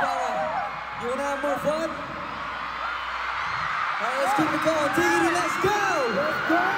power. You wanna have more fun? Alright, let's keep it going. Diggity, let's go! Let's go!